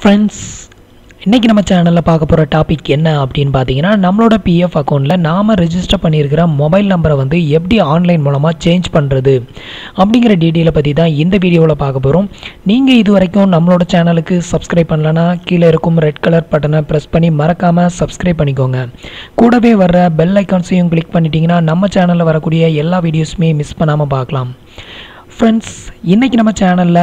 Friends இன்றைக்கி நம்ம சேனலில் பார்க்க போகிற டாபிக் என்ன அப்படின்னு பார்த்தீங்கன்னா நம்மளோட பிஎஃப் அக்கௌண்ட்டில் நாம் ரெஜிஸ்டர் பண்ணியிருக்கிற மொபைல் நம்பரை வந்து எப்படி ஆன்லைன் மூலமாக சேஞ்ச் பண்ணுறது அப்படிங்கிற டீட்டெயிலை பற்றி தான் இந்த வீடியோவில் பார்க்க போகிறோம் நீங்கள் இது வரைக்கும் நம்மளோட சேனலுக்கு சப்ஸ்கிரைப் பண்ணலன்னா கீழே இருக்கும் ரெட் கலர் பட்டனை ப்ரெஸ் பண்ணி மறக்காமல் சப்ஸ்கிரைப் பண்ணிக்கோங்க. கூடவே வர்ற பெல் ஐக்கான்ஸையும் கிளிக் பண்ணிட்டீங்கன்னா நம்ம சேனலில் வரக்கூடிய எல்லா வீடியோஸுமே மிஸ் பண்ணாமல் பார்க்கலாம். ஃப்ரெண்ட்ஸ் இன்றைக்கி நம்ம சேனலில்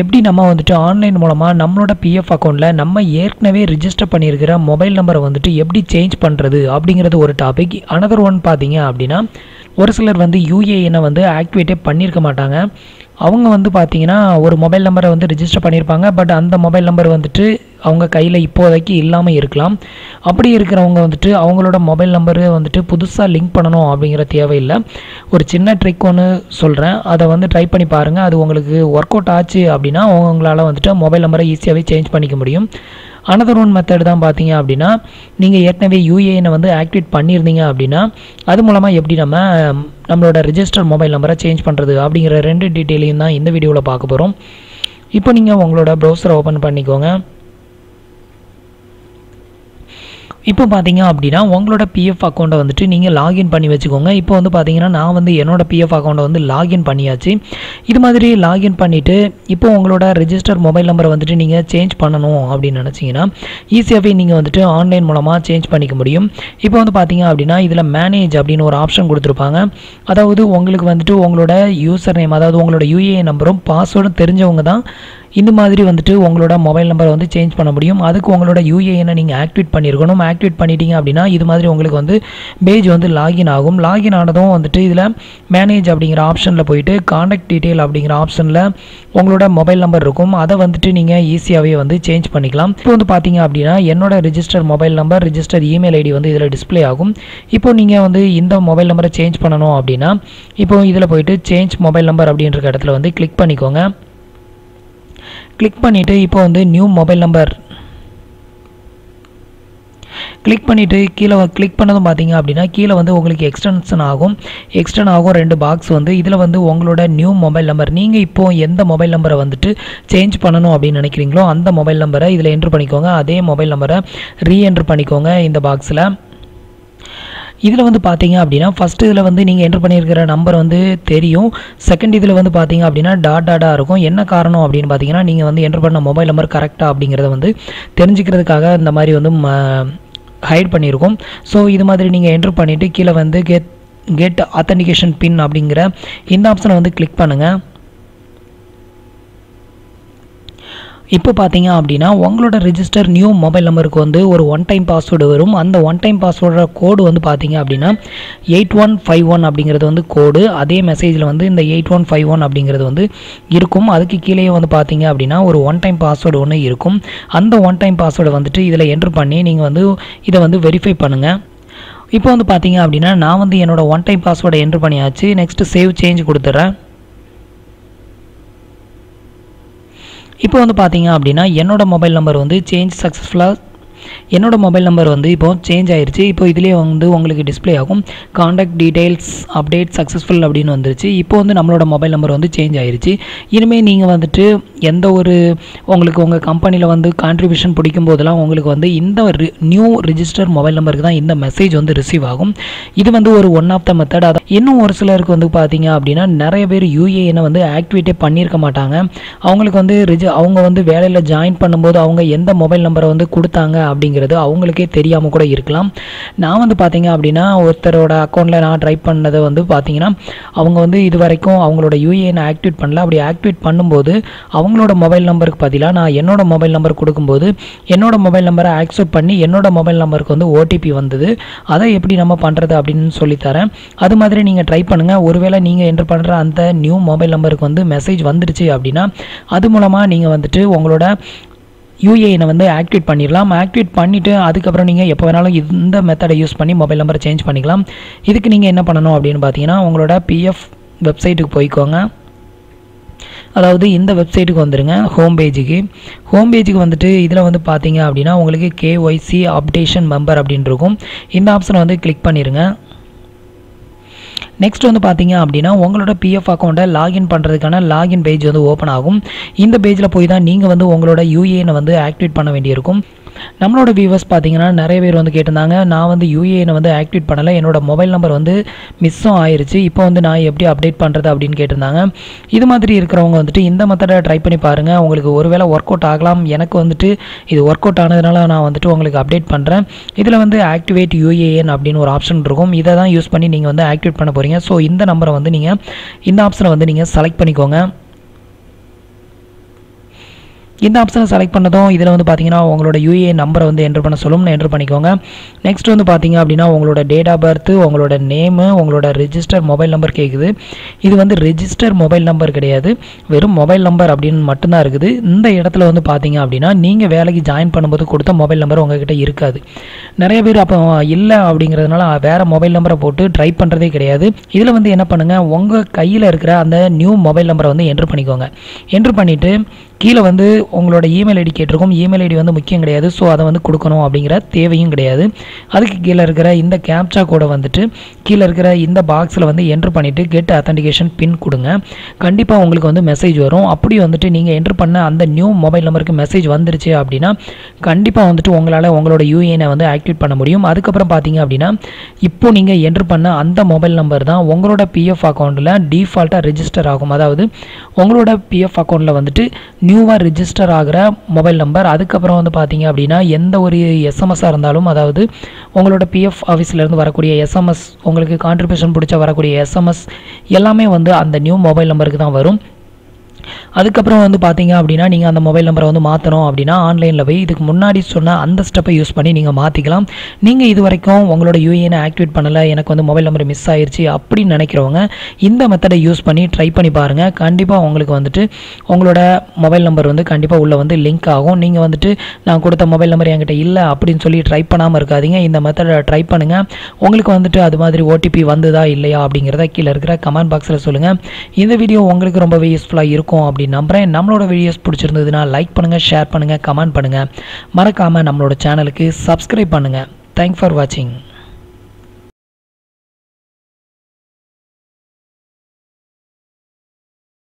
எப்படி நம்ம வந்துட்டு ஆன்லைன் மூலமாக நம்மளோட பிஎஃப் அக்கௌண்ட்டில் நம்ம ஏற்கனவே ரிஜிஸ்டர் பண்ணியிருக்கிற மொபைல் நம்பரை வந்துட்டு எப்படி சேஞ்ச் பண்ணுறது அப்படிங்கிறது ஒரு டாபிக் அனதர் ஒன் பார்த்தீங்க அப்படின்னா ஒரு சிலர் வந்து யூஏஎனை வந்து ஆக்டிவேட்டே பண்ணியிருக்க மாட்டாங்க. அவங்க வந்து பார்த்தீங்கன்னா ஒரு மொபைல் நம்பரை வந்து ரிஜிஸ்டர் பண்ணியிருப்பாங்க. பட் அந்த மொபைல் நம்பர் வந்துட்டு அவங்க கையில் இப்போதைக்கு இல்லாமல் இருக்கலாம். அப்படி இருக்கிறவங்க வந்துட்டு அவங்களோட மொபைல் நம்பரு வந்துட்டு புதுசாக லிங்க் பண்ணணும் அப்படிங்கிற தேவையில்லை. ஒரு சின்ன ட்ரிக் ஒன்று சொல்கிறேன் அதை வந்து ட்ரை பண்ணி பாருங்கள் அது உங்களுக்கு ஒர்க் அவுட் ஆச்சு அப்படின்னா உங்களால் வந்துட்டு மொபைல் நம்பரை ஈஸியாகவே சேஞ்ச் பண்ணிக்க முடியும். அனதர் ஒன் மெத்தட் தான் பார்த்தீங்க அப்படின்னா நீங்கள் ஏற்கனவே யூஏஎனை வந்து ஆக்டிவேட் பண்ணியிருந்தீங்க அப்படின்னா அது மூலமாக எப்படி நம்ம நம்மளோட ரிஜிஸ்டர் மொபைல் நம்பரை சேஞ்ச் பண்ணுறது அப்படிங்கிற ரெண்டு டீட்டெயிலையும் தான் இந்த வீடியோவில் பார்க்க போகிறோம் இப்போ நீங்கள் உங்களோட ப்ரௌசரை ஓப்பன் பண்ணிக்கோங்க. இப்போ பார்த்தீங்க அப்படின்னா உங்களோட பிஎஃப் அக்கௌண்ட்டை வந்துட்டு நீங்கள் லாகின் பண்ணி வச்சுக்கோங்க. இப்போ வந்து பார்த்தீங்கன்னா நான் வந்து என்னோட பிஎஃப் அக்கௌண்ட்டை வந்து லாகின் பண்ணியாச்சு. இது மாதிரி லாகின் பண்ணிவிட்டு இப்போ உங்களோட ரிஜிஸ்டர் மொபைல் நம்பரை வந்துட்டு நீங்கள் சேஞ்ச் பண்ணணும் அப்படின்னு நினச்சிங்கன்னா ஈஸியாகவே நீங்கள் வந்துட்டு ஆன்லைன் மூலமாக சேஞ்ச் பண்ணிக்க முடியும். இப்போ வந்து பார்த்தீங்க அப்படின்னா இதில் மேனேஜ் அப்படின்னு ஒரு ஆப்ஷன் கொடுத்துருப்பாங்க. அதாவது உங்களுக்கு வந்துட்டு உங்களோட யூசர் நேம் அதாவது உங்களோட யூஏ நம்பரும் பாஸ்வேர்டும் தெரிஞ்சவங்க தான் இந்த மாதிரி வந்துட்டு உங்களோட மொபைல் நம்பரை வந்து சேஞ்ச் பண்ண முடியும். அதுக்கு உங்களோட யூஏஎனை நீங்கள் ஆக்டிவேட் பண்ணியிருக்கணும். ஆக்டிவேட் பண்ணிட்டீங்க அப்படின்னா இது மாதிரி உங்களுக்கு வந்து பேஜ் வந்து லாகின் ஆகும். லாகின் ஆனதும் வந்துட்டு இதில் மேனேஜ் அப்படிங்கிற ஆப்ஷனில் போயிட்டு காண்டாக்ட் டீட்டெயில் அப்படிங்கிற ஆப்ஷனில் உங்களோட மொபைல் நம்பர் இருக்கும். அதை வந்துட்டு நீங்கள் ஈஸியாகவே வந்து சேஞ்ச் பண்ணிக்கலாம். இப்போ வந்து பார்த்தீங்க அப்படின்னா என்னோட register mobile number register email ID வந்து இதில் டிஸ்ப்ளே ஆகும். இப்போ நீங்கள் வந்து இந்த மொபைல் நம்பரை சேஞ்ச் பண்ணணும் அப்படின்னா இப்போ இதில் போயிட்டு சேஞ்ச் மொபைல் நம்பர் அப்படின்ற இடத்துல வந்து கிளிக் பண்ணிக்கோங்க. கிளிக் பண்ணிவிட்டு இப்போ வந்து நியூ மொபைல் நம்பர் கிளிக் பண்ணிவிட்டு கீழே கிளிக் பண்ணதும் பார்த்தீங்க அப்படின்னா கீழே வந்து உங்களுக்கு எக்ஸ்டென்ஷன் ஆகும். எக்ஸ்டன் ஆகும் ரெண்டு பாக்ஸ் வந்து. இதில் வந்து உங்களோட நியூ மொபைல் நம்பர் நீங்கள் இப்போ எந்த மொபைல் நம்பரை வந்துட்டு சேஞ்ச் பண்ணணும் அப்படின்னு நினைக்கிறீங்களோ அந்த மொபைல் நம்பரை இதில் என்ட்ரு பண்ணிக்கோங்க. அதே மொபைல் நம்பரை ரீஎன்ட்ரு பண்ணிக்கோங்க இந்த பாக்ஸில் இதில் வந்து பார்த்தீங்க அப்படின்னா ஃபஸ்ட்டு இதில் வந்து நீங்கள் என்ட்ரு பண்ணியிருக்கிற நம்பர் வந்து தெரியும். செகண்ட் இதில் வந்து பார்த்தீங்க அப்படின்னா டாட் டாடாக இருக்கும். என்ன காரணம் அப்படின்னு பார்த்தீங்கன்னா நீங்கள் வந்து என்ட்ரு பண்ண மொபைல் நம்பர் கரெக்டாக அப்படிங்கிறத வந்து தெரிஞ்சுக்கிறதுக்காக இந்த மாதிரி வந்து ஹைட் பண்ணியிருக்கோம். ஸோ இது மாதிரி நீங்கள் என்ட்ரு பண்ணிவிட்டு கீழே வந்து கெட் கெட் ஆத்தன்டிகேஷன் பின் அப்படிங்கிற இந்த ஆப்ஷனை வந்து கிளிக் பண்ணுங்கள் இப்போ பார்த்தீங்க அப்படின்னா உங்களோட ரிஜிஸ்டர் நியூ மொபைல் நம்பருக்கு வந்து ஒரு ஒன் டைம் பாஸ்வேர்டு வரும். அந்த ஒன் டைம் பாஸ்வேர்டோட கோடு வந்து பார்த்தீங்க அப்படின்னா எயிட் ஒன் ஃபைவ் ஒன் அப்படிங்கிறது வந்து கோடு அதே மெசேஜில் வந்து இந்த எயிட் ஒன் ஃபைவ் ஒன் அப்படிங்கிறது வந்து இருக்கும். அதுக்கு கீழே வந்து பார்த்தீங்க அப்படின்னா ஒரு ஒன் டைம் பாஸ்வேர்டு ஒன்று இருக்கும். அந்த ஒன் டைம் பாஸ்வேர்டை வந்துட்டு இதில் என்ட்ரு பண்ணி நீங்கள் வந்து இதை வந்து வெரிஃபை பண்ணுங்கள் இப்போ வந்து பார்த்தீங்க அப்படின்னா நான் வந்து என்னோடய ஒன் டைம் பாஸ்வேர்டை என்ட்ரு பண்ணியாச்சு. நெக்ஸ்ட்டு சேவ் சேஞ்ச் கொடுத்துட்றேன் இப்போ வந்து பார்த்தீங்க அப்படின்னா என்னோட மொபைல் நம்பர் வந்து சேஞ்ச் சக்ஸஸ்ஃபுல்லாக என்னோட மொபைல் நம்பர் வந்து இப்போ சேஞ்ச் ஆயிருச்சு. இப்போ இதுலேயே வந்து உங்களுக்கு டிஸ்ப்ளே ஆகும். காண்டாக்ட் டீடைல்ஸ் அப்டேட் சக்ஸஸ்ஃபுல் அப்படின்னு வந்துருச்சு. இப்போ வந்து நம்மளோட மொபைல் நம்பர் வந்து சேஞ்ச் ஆயிருச்சு. இனிமேல் நீங்கள் வந்துட்டு எந்த ஒரு உங்களுக்கு உங்கள் கம்பெனியில் வந்து கான்ட்ரிபியூஷன் பிடிக்கும் போதெல்லாம் உங்களுக்கு வந்து இந்த நியூ ரிஜிஸ்டர் மொபைல் நம்பருக்கு தான் இந்த மெசேஜ் வந்து ரிசீவ் ஆகும். இது வந்து ஒரு ஒன் ஆஃப் த மெத்தட் அதான் இன்னும் ஒரு சிலருக்கு வந்து பார்த்தீங்க அப்படின்னா நிறைய பேர் யூஏஎனை வந்து ஆக்டிவேட்டே பண்ணியிருக்க மாட்டாங்க. அவங்களுக்கு வந்து ரிஜி அவங்க வந்து வேலையில் ஜாயின் பண்ணும்போது அவங்க எந்த மொபைல் நம்பரை வந்து கொடுத்தாங்க அப்படிங்கிறது அவங்களுக்கே தெரியாமல் கூட இருக்கலாம். நான் வந்து பார்த்தீங்க அப்படின்னா ஒருத்தரோட அக்கௌண்ட்டில் நான் ட்ரை பண்ணதை வந்து பார்த்தீங்கன்னா அவங்க வந்து இது வரைக்கும் அவங்களோட யூஏஎனை ஆக்டிவேட் பண்ணல. அப்படி ஆக்டிவேட் பண்ணும்போது அவங்க அவங்களோட மொபைல் நம்பருக்கு பதிலாக நான் என்னோட மொபைல் நம்பர் கொடுக்கும்போது என்னோட மொபைல் நம்பரை ஆக்செப்ட் பண்ணி என்னோட மொபைல் நம்பருக்கு வந்து ஓடிபி வந்தது. அதை எப்படி நம்ம பண்ணுறது அப்படின்னு சொல்லித்தரேன் அது மாதிரி நீங்கள் ட்ரை பண்ணுங்கள் ஒருவேளை நீங்கள் என்ட்ரு பண்ணுற அந்த நியூ மொபைல் நம்பருக்கு வந்து மெசேஜ் வந்துடுச்சு அப்படின்னா அது மூலமாக நீங்கள் வந்துட்டு உங்களோட யூஏஎனை வந்து ஆக்டிவேட் பண்ணிடலாம் ஆக்டிவேட் பண்ணிவிட்டு அதுக்கப்புறம் நீங்கள் எப்போ வேணாலும் இந்த மெத்தடை யூஸ் பண்ணி மொபைல் நம்பரை சேஞ்ச் பண்ணிக்கலாம். இதுக்கு நீங்கள் என்ன பண்ணணும் அப்படின்னு பார்த்தீங்கன்னா உங்களோட பிஎஃப் வெப்சைட்டுக்கு போய்க்கோங்க. அதாவது இந்த வெப்சைட்டுக்கு வந்துடுங்க ஹோம் பேஜுக்கு ஹோம் பேஜுக்கு வந்துட்டு இதில் வந்து பார்த்தீங்க அப்படின்னா உங்களுக்கு கேஒய்சி அப்டேஷன் மெம்பர் அப்படின்னு இருக்கும். இந்த ஆப்ஷனை வந்து கிளிக் பண்ணிடுங்க நெக்ஸ்ட் வந்து பார்த்தீங்க அப்படின்னா உங்களோட பிஎஃப் அக்கௌண்ட்டை லாகின் பண்ணுறதுக்கான லாகின் பேஜ் வந்து ஓப்பன் ஆகும். இந்த பேஜில் போய் தான் நீங்கள் வந்து உங்களோட யூஏனை வந்து ஆக்டிவேட் பண்ண வேண்டியிருக்கும். நம்மளோட வியூவர்ஸ் பார்த்தீங்கன்னா நிறைய பேர் வந்து கேட்டிருந்தாங்க நான் வந்து யூஏஎனை வந்து ஆக்டிவேட் பண்ணலை என்னோட மொபைல் நம்பர் வந்து மிஸ்ஸும் ஆயிடுச்சு இப்போ வந்து நான் எப்படி அப்டேட் பண்ணுறது அப்படின்னு கேட்டிருந்தாங்க. இது மாதிரி இருக்கிறவங்க வந்துட்டு இந்த மெத்தடை ட்ரை பண்ணி பாருங்கள் உங்களுக்கு ஒருவேளை ஒர்க் அவுட் ஆகலாம் எனக்கு வந்துட்டு இது ஒர்க் அவுட் ஆனதுனால நான் வந்துட்டு உங்களுக்கு அப்டேட் பண்ணுறேன் இதில் வந்து ஆக்டிவேட் யூஏஎன் அப்படின்னு ஒரு ஆப்ஷன் இருக்கும். இதை தான் யூஸ் பண்ணி நீங்கள் வந்து ஆக்டிவேட் பண்ண போகிறீங்க ஸோ இந்த நம்பரை வந்து நீங்கள் இந்த ஆப்ஷனை வந்து நீங்கள் செலக்ட் பண்ணிக்கோங்க. இந்த ஆப்ஷனை செலக்ட் பண்ணதும் இதில் வந்து பார்த்தீங்கன்னா உங்களோட யூஏ நம்பரை வந்து என்ட்ரு பண்ண சொல்லும்னு என்ட்ரு பண்ணிக்கோங்க. நெக்ஸ்ட் வந்து பார்த்தீங்க அப்படின்னா உங்களோட டேட் ஆஃப் பர்த் உங்களோட நேமு உங்களோட ரிஜிஸ்டர் மொபைல் நம்பர் கேட்குது இது வந்து ரிஜிஸ்டர் மொபைல் நம்பர் கிடையாது. வெறும் மொபைல் நம்பர் அப்படின்னு மட்டும்தான் இருக்குது. இந்த இடத்துல வந்து பார்த்தீங்க அப்படின்னா நீங்கள் வேலைக்கு ஜாயின் பண்ணும்போது கொடுத்த மொபைல் நம்பர் உங்ககிட்ட இருக்காது. நிறைய பேர் அப்போ இல்லை அப்படிங்கிறதுனால வேறு மொபைல் நம்பரை போட்டு ட்ரை பண்ணுறதே கிடையாது. இதில் வந்து என்ன பண்ணுங்கள் உங்கள் கையில் இருக்கிற அந்த நியூ மொபைல் நம்பரை வந்து என்ட்ரு பண்ணிக்கோங்க. என்ட்ரு பண்ணிவிட்டு கீழே வந்து உங்களோட இமெயில் ஐடி கேட்டிருக்கும். இமெயில் ஐடி வந்து முக்கியம் கிடையாது. ஸோ அதை வந்து கொடுக்கணும் அப்படிங்கிற தேவையும் கிடையாது. அதுக்கு கீழே இருக்கிற இந்த கேப்சா கோடை வந்துட்டு கீழே இருக்கிற இந்த பாக்ஸில் வந்து என்ட்ரு பண்ணிவிட்டு கெட் அத்தன்டிகேஷன் பின் கொடுங்க. கண்டிப்பாக உங்களுக்கு வந்து மெசேஜ் வரும். அப்படி வந்துட்டு நீங்கள் என்ட்ரு பண்ண அந்த நியூ மொபைல் நம்பருக்கு மெசேஜ் வந்துருச்சு அப்படின்னா கண்டிப்பாக வந்துட்டு உங்களால் உங்களோட யூஏனை வந்து ஆக்டிவேட் பண்ண முடியும். அதுக்கப்புறம் பார்த்தீங்க அப்படின்னா இப்போ நீங்கள் என்ட்ரு பண்ண அந்த மொபைல் நம்பர் தான் உங்களோட பிஎஃப் அக்கௌண்ட்டில் டிஃபால்ட்டாக ரெஜிஸ்டர் ஆகும். அதாவது உங்களோட பிஎஃப் அக்கௌண்ட்டில் வந்துட்டு நியூவாக ரிஜிஸ்டர் ஆகிற மொபைல் நம்பர் அதுக்கப்புறம் வந்து பார்த்தீங்க அப்படின்னா எந்த ஒரு எஸ்எம்எஸ்ஸாக இருந்தாலும் அதாவது உங்களோட பிஎஃப் ஆஃபீஸ்லேருந்து வரக்கூடிய எஸ்எம்எஸ் உங்களுக்கு கான்ட்ரிபியூஷன் பிடிச்ச வரக்கூடிய எஸ்எம்எஸ் எல்லாமே வந்து அந்த நியூ மொபைல் நம்பருக்கு தான் வரும். அதுக்கப்புறம் வந்து பார்த்தீங்க அப்படின்னா நீங்கள் அந்த மொபைல் நம்பரை வந்து மாற்றணும் அப்படின்னா ஆன்லைனில் போய் இதுக்கு முன்னாடி சொன்ன அந்த ஸ்டெப்பை யூஸ் பண்ணி நீங்கள் மாற்றிக்கலாம் நீங்கள் இது வரைக்கும் உங்களோட யூஏனை ஆக்டிவேட் பண்ணலை எனக்கு வந்து மொபைல் நம்பர் மிஸ் ஆயிடுச்சு அப்படின்னு நினைக்கிறவங்க இந்த மெத்தடை யூஸ் பண்ணி ட்ரை பண்ணி பாருங்கள் கண்டிப்பாக உங்களுக்கு வந்துட்டு உங்களோட மொபைல் நம்பர் வந்து கண்டிப்பாக உள்ளே வந்து லிங்க் ஆகும். நீங்கள் வந்துட்டு நான் கொடுத்த மொபைல் நம்பர் என்கிட்ட இல்லை அப்படின்னு சொல்லி ட்ரை பண்ணாமல் இருக்காதீங்க. இந்த மெத்தடை ட்ரை பண்ணுங்கள் உங்களுக்கு வந்துட்டு அது மாதிரி ஓடிபி வந்ததா இல்லையா அப்படிங்கிறத கீழே இருக்கிற கமெண்ட் பாக்ஸில் சொல்லுங்கள் இந்த வீடியோ உங்களுக்கு ரொம்பவே யூஸ்ஃபுல்லாக இருக்கும். அப்படின்னு நம்புகிறேன் நம்மளோட வீடியோஸ் பிடிச்சிருந்ததுன்னா லைக் பண்ணுங்கள் ஷேர் பண்ணுங்கள் கமெண்ட் பண்ணுங்கள் மறக்காமல் நம்மளோட சேனலுக்கு சப்ஸ்கிரைப் பண்ணுங்கள் தேங்க்ஸ் ஃபார் வாட்சிங்